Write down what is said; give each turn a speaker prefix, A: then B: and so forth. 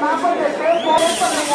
A: நாற்பத்தி எட்டு போலீஸ் பண்ணுங்க